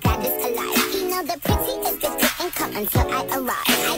baddest the pretty the and come until I arrive. I